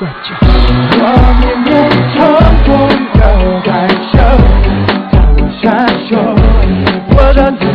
我明明都懂却仍拼死效忠我赚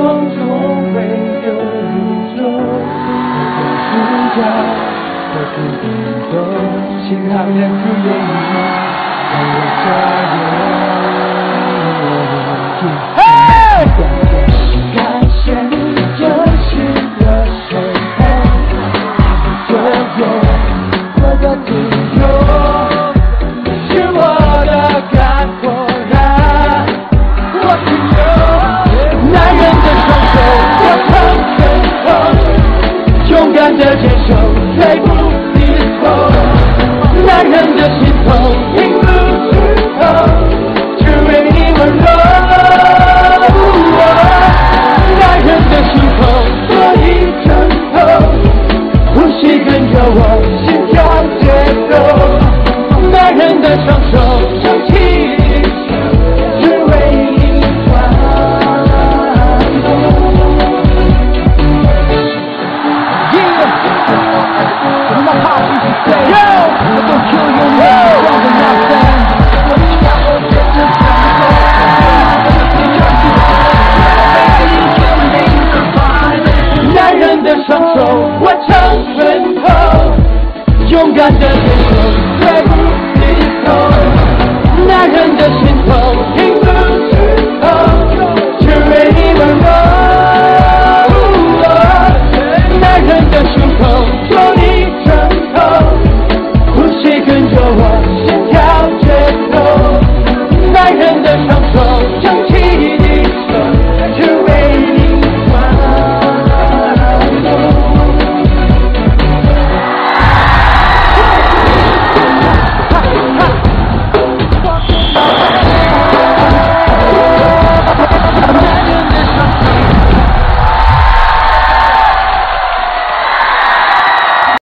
梦中没有宇宙，我不是在各自眼中心找沿途的路。当我眨眼，当。们走，我唱枕头，勇敢的领头，绝不低头。男人的心头，挺住指头，只为你温柔。男人的胸口，做你枕头，呼吸跟着我，心跳节奏。男人的双手，挣。